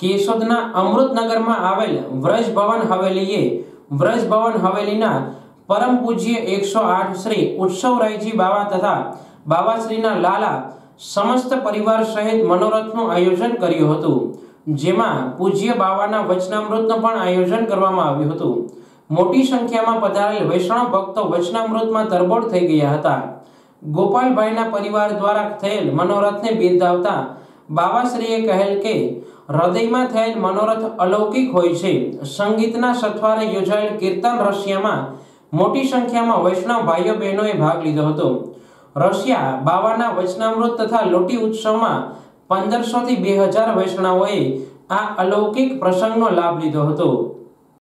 કેશોદના અમૃતનગરમાં આવેલ વ્રજભવન હવેલીએ વ્રજભવન હવેલીના પરમ પૂજ્ય એકસો આઠ શ્રી ઉત્સવરાયજી બાવા તથા બાવાશ્રીના લાલા સમસ્ત પરિવાર સહિત મનોરથનું આયોજન કર્યું હતું. જેમાં પૂજ્ય બાવાના વચનામૃતનું પણ આયોજન કરવામાં આવ્યું હતું. મોટી સંખ્યામાં પધારેલ વૈષ્ણવ ભક્તો વચનામૃતમાં તરબોળ થઈ ગયા હતા. ગોપાલભાઈના પરિવાર દ્વારા થયેલ મનોરથને બિરદાવતા બાવાશ્રીએ કહેલ કે, હૃદયમાં થયેલ મનોરથ અલૌકિક હોય છે. સંગીતના સથવારે યોજાયેલ કીર્તન રશિયામાં મોટી સંખ્યામાં વૈષ્ણવ ભાઈઓ બહેનોએ ભાગ લીધો હતો. રશિયા બાવાના વચનામૃત તથા લોટી ઉત્સવમાં પંદરસો થી બે હજાર વૈષ્ણવોએ આ અલૌકિક પ્રસંગનો લાભ લીધો હતો.